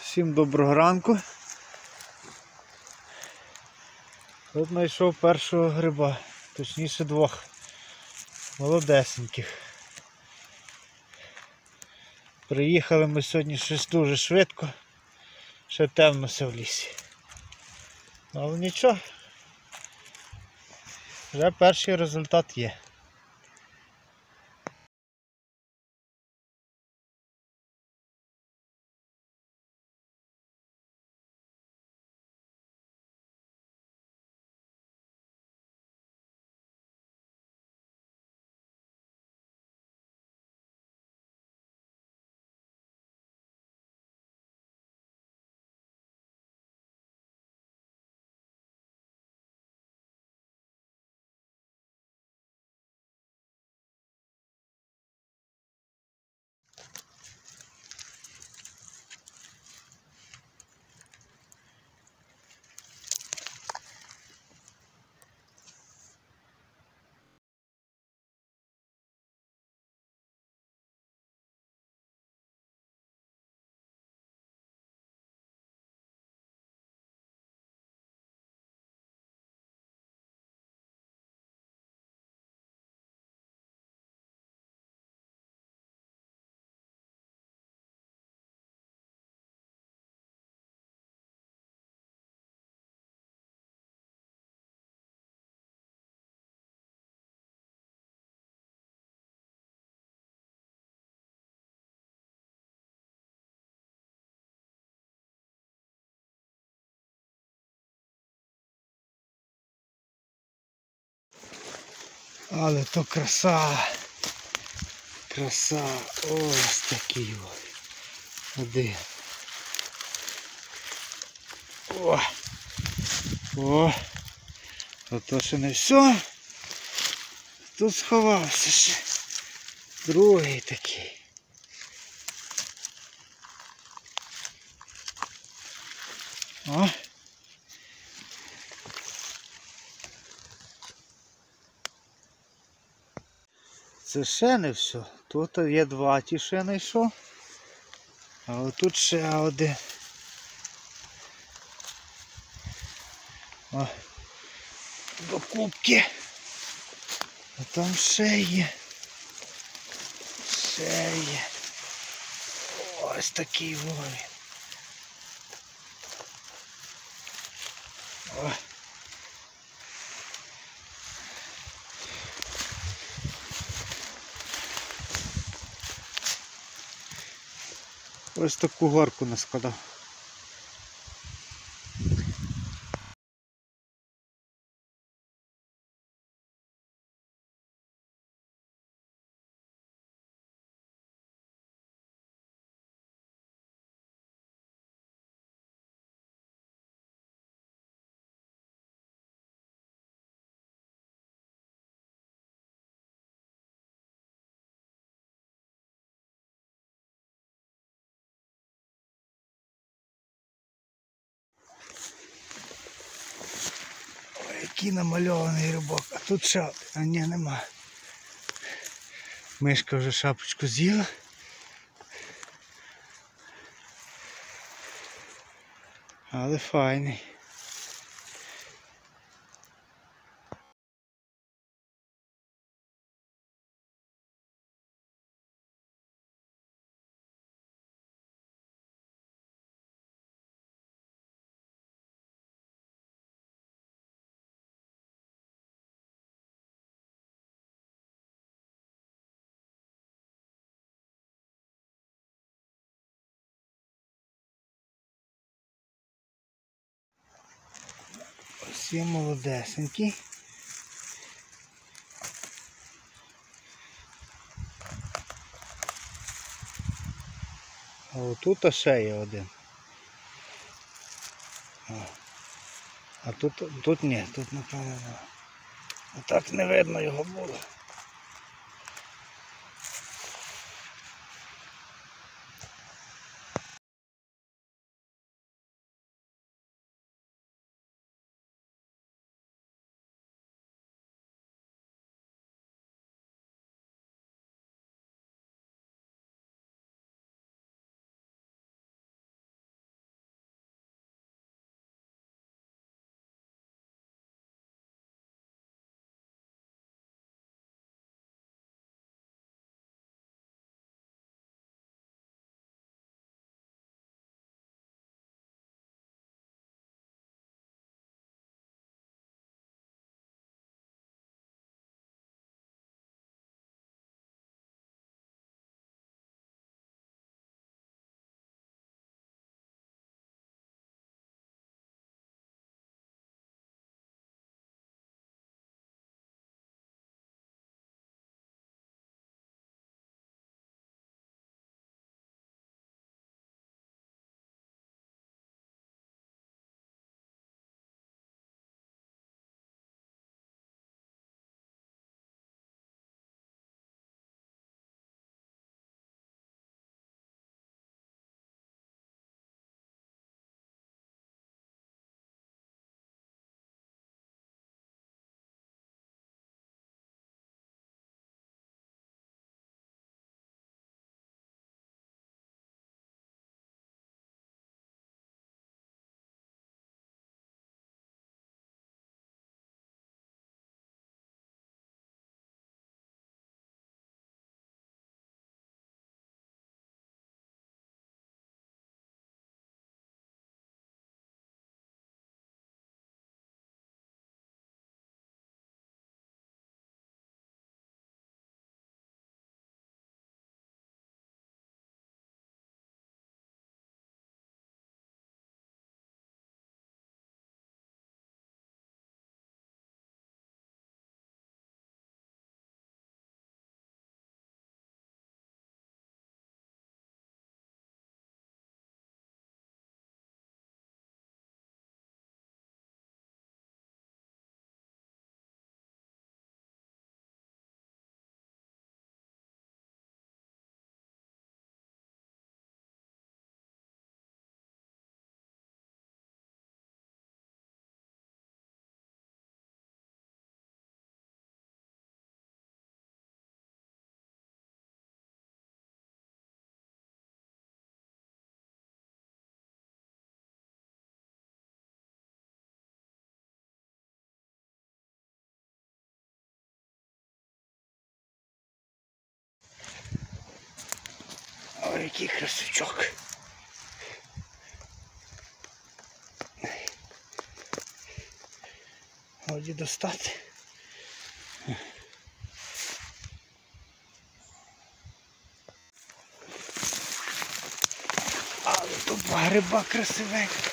Всім доброго ранку. Тут знайшов першого гриба, точніше двох молодесеньких. Приїхали ми сьогодні щось дуже швидко, ще темно все в лісі. Але нічого. Вже перший результат є. Але то краса. Краса. Ось такий. Один. О! О! Ото ще не все. Тут сховався ще. Другий такий. О! Це ще не все. Тут є два ті ще знайшов. А отут ще один. О, до кубки. А там ще є. Ще є. Ось такий вовін. О. Ось таку горку наскладав. Ой, який намальований рибок. А тут ще. А ні, нема. Мишка вже шапочку з'їла. Але файний. Ось молодесенькі. А отут ще є один. А тут, тут ні, тут напевно. так не видно його було. Який красочок. Годі достати. Але тут гриба красивенькі.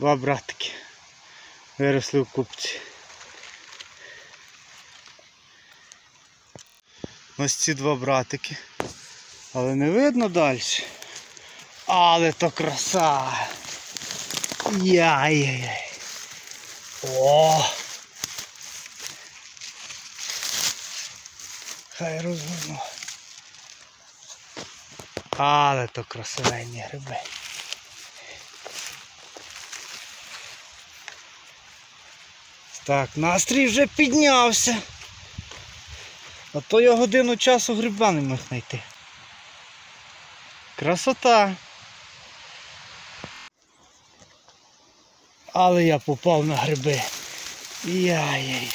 Два братики виросли в купці. Ось ці два братики. Але не видно далі. Але то краса. Яй-яй-яй. О! Хай розгорну. Але то красивенні гриби. Так, настрій вже піднявся. А то я годину часу гриба не міг знайти. Красота. Але я попав на гриби. Яй-яй-яй.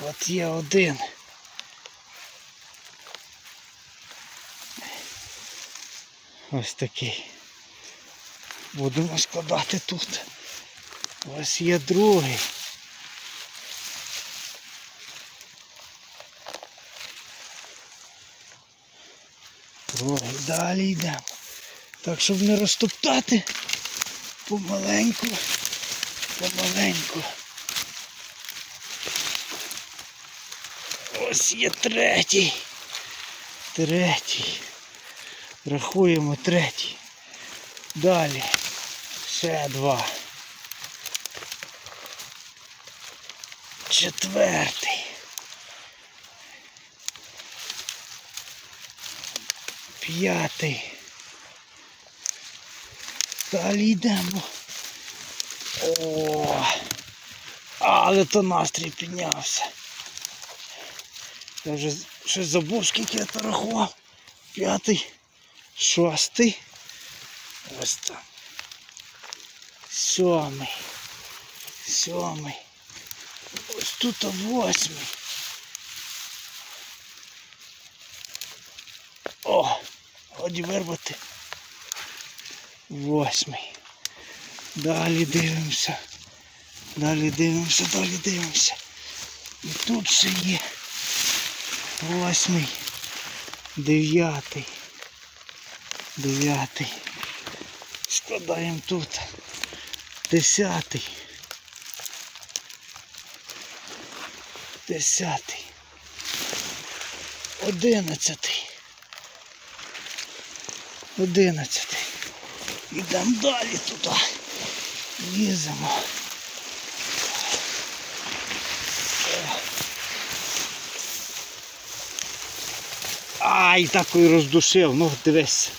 От є один. Ось такий. Будемо складати тут. Ось є другий. Другий. Далі йдемо. Так, щоб не розтоптати, помаленьку, помаленьку. Ось є третій. Третій. Рахуємо третій. Далі. Ще два. Четвертий. П'ятий. Далі йдемо. О, але то настрій піднявся. Я вже щось забув, скільки я рахував. П'ятий, шостий. Ось там. Сьомий. Сьомий. Ось тут восьмий. О, годі вирвати. Восьмий. Далі дивимося. Далі дивимося, далі дивимося. І тут ще є. Восьмий. Дев'ятий. Дев'ятий. Складаємо тут. Десятий. Десятий. Одинадцятий. Одинадцятий. Ідемо далі туди. Ліземо. Ай, такий роздушив, ну дивись.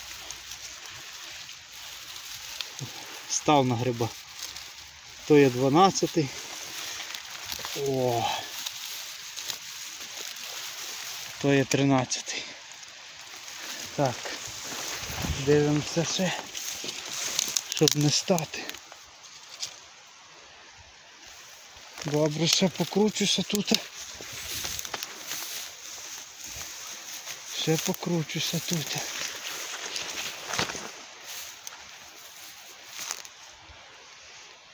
Став на гриба. То є 12. О. То є 13. Так. Дивимося ще, щоб не стати. Добре, ще покручуся тут. Ще покручуся тут.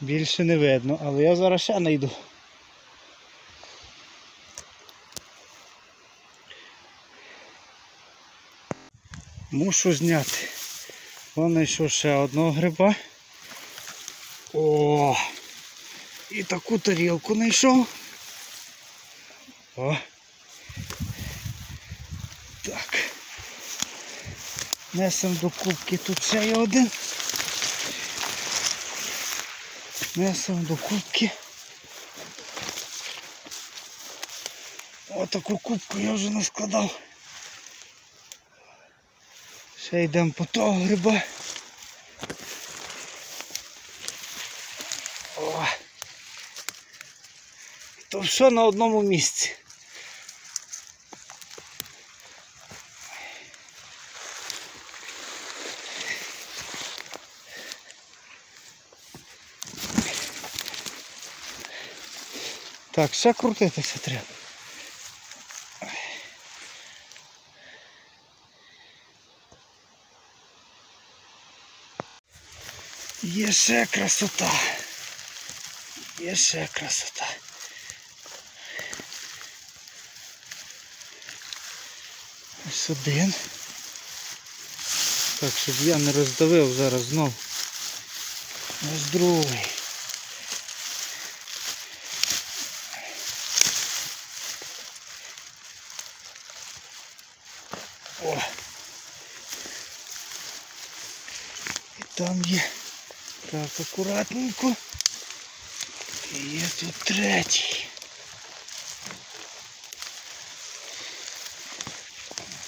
Більше не видно, але я зараз ще знайду. Мушу зняти. Вон знайшов ще одного гриба. О! І таку тарілку знайшов. О! Так. Несемо до кубки тут ще є один. Несемо до кубки. Отаку кубку я вже наскладав. Ще йдемо по того гриба. О! То все на одному місці. Так, ще крутитися треба. Є ще красота. Є ще красота. Ось один. Так, щоб я не роздавив зараз знов. Ось другий. О! І там є. Так, акуратненько. І є тут третій.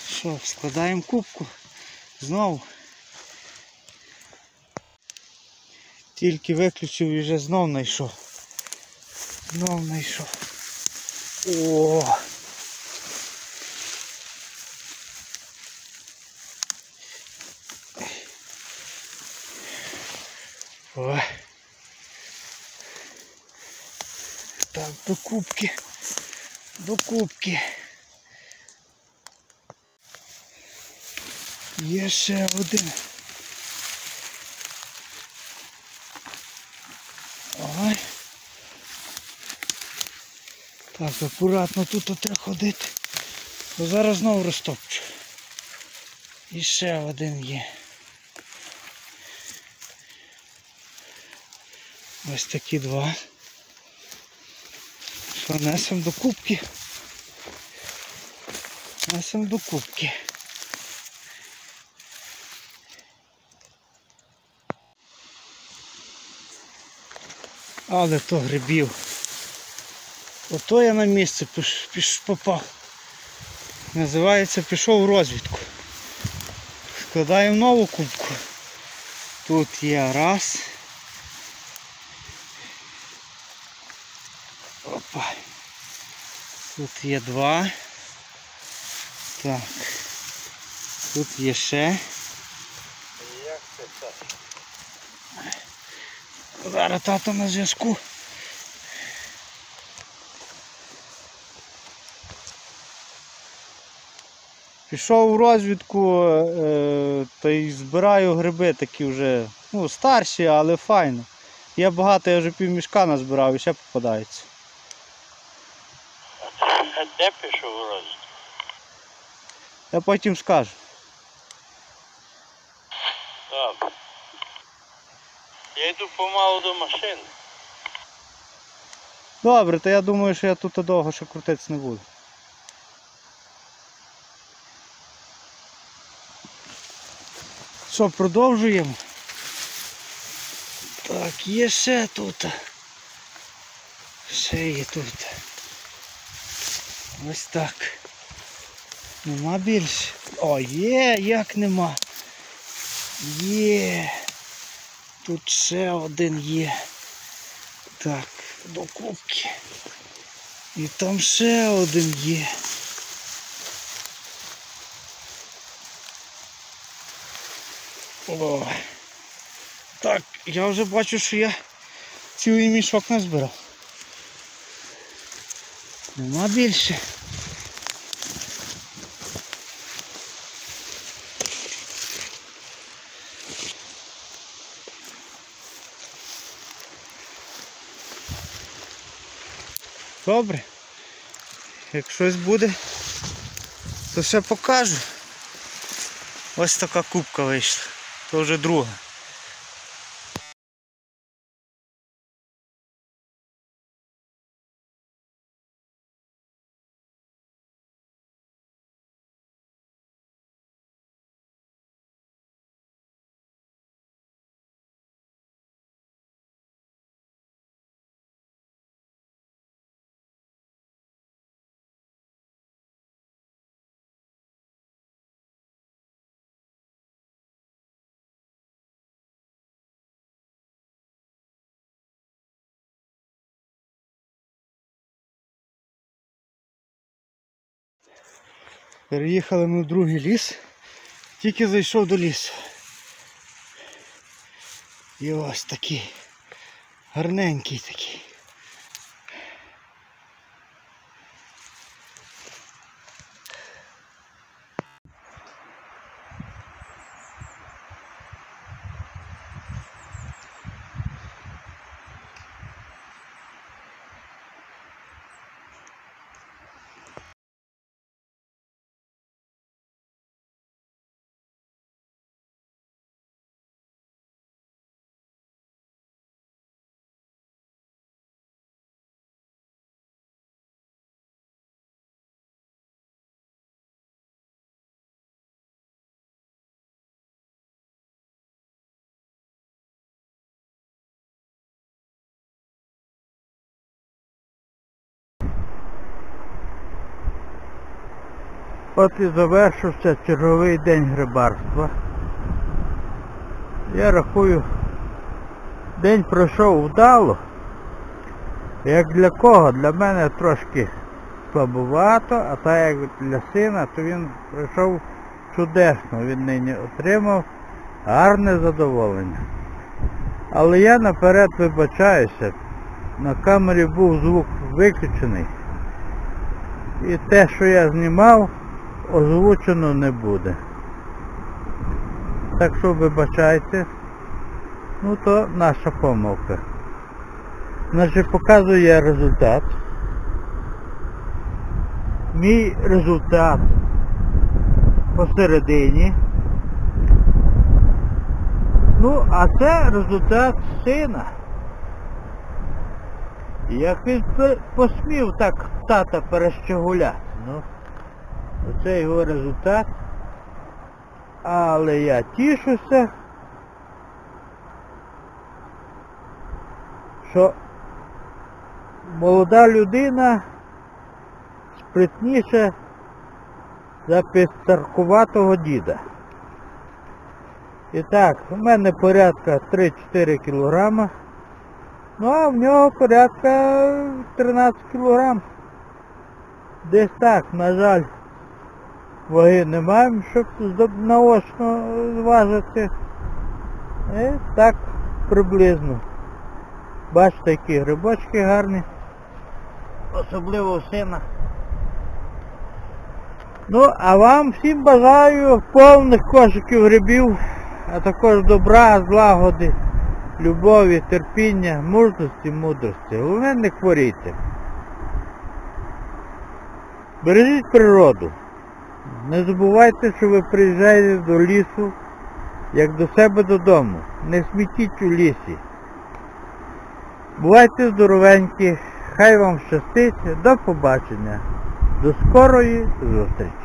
Що, складаємо кубку. Знову. Тільки виключив і вже знов знайшов. Знов знайшов. О. До кубки. До кубки. Є ще один. Ой. Так, акуратно тут треба ходити. Бо зараз знову розтопчу. І ще один є. Ось такі два. Що несемо до кубки. Несемо до кубки. Але то грибів. Ото я на місце піш, піш, попав. Називається пішов у розвідку. Складаємо нову кубку. Тут є раз. Опа. Тут є два. Так. Тут є ще. Як це так? Зараз тато на зв'язку. Пішов у розвідку е, та й збираю гриби такі вже ну, старші, але файно. Є багато, я вже півмішка назбирав і ще попадається. А де пішов роз? Я потім скажу. Добре. Я йду помалу до машини. Добре, то я думаю, що я тут довго ще крутитися не буду. Що, продовжуємо? Так, є ще тут. Ще є тут. Ось так. Нема більше. О, є, як нема. Є. Тут ще один є. Так, до кубки. І там ще один є. О. Так, я вже бачу, що я цілий мішок назбирав. Нема більше. Добре. Як щось буде, то ще покажу. Ось така кубка вийшла. То вже друга. Переїхали ми в другий ліс. Тільки зайшов до лісу. І ось такий. Гарненький такий. От і завершився черговий день грибарства. Я рахую, день пройшов вдало. Як для кого? Для мене трошки слабовато, а так як для сина, то він пройшов чудесно. Він нині отримав гарне задоволення. Але я наперед вибачаюся. На камері був звук виключений. І те, що я знімав, озвучено не буде. Так що вибачайте. Ну то наша помилка. Значить, показую я результат. Мій результат посередині. Ну, а це результат сина. Як він посмів так тата перещегуляти. Ну, оце його результат. Але я тішуся, що молода людина спритніша за підстаркуватого діда. І так, у мене порядка 3-4 кілограма. Ну а в нього порядка 13 кілограм. Десь так, на жаль, ваги не маємо, щоб наочно зважити. І так приблизно. Бачите, які грибочки гарні. Особливо у сина. Ну, а вам всім бажаю повних кошиків грибів, а також добра, злагоди, любові, терпіння, мужності, мудрості. Головне не хворійте. Бережіть природу. Не забувайте, що ви приїжджаєте до лісу, як до себе додому. Не смітіть у лісі. Бувайте здоровенькі, хай вам щастить, до побачення. До скорої зустрічі.